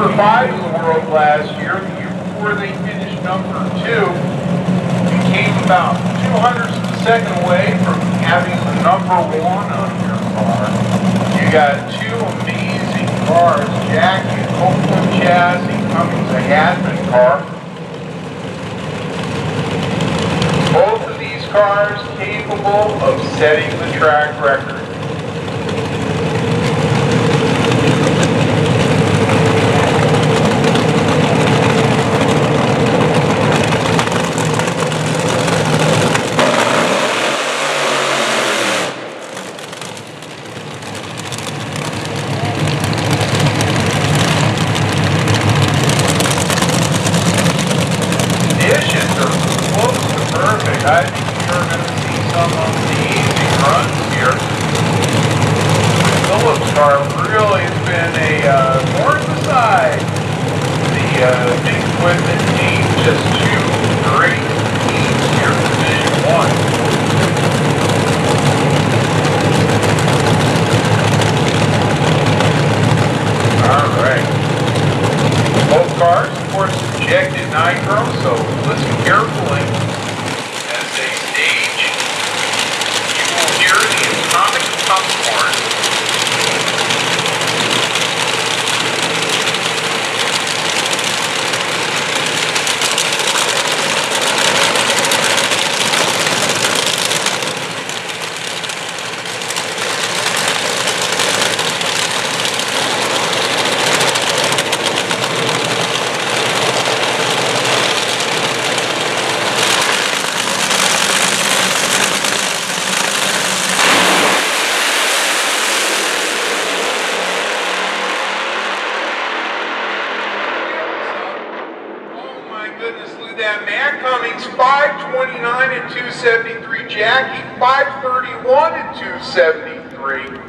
number five in the world last year. The year before they finished number two. They came about two hundredths of a second away from having the number one on your car. You got two amazing cars, Jackie, a Copeland chassis, Cummings, a Hadman car. Both of these cars capable of setting the track record. Runs here. Phillips car really has been a uh, thorn in the. Uh, big equipment team, just two great teams here in Division One. All right. Both cars, of course, injected nitro, so listen carefully at that. Matt Cummings, 529 and 273. Jackie, 531 and 273.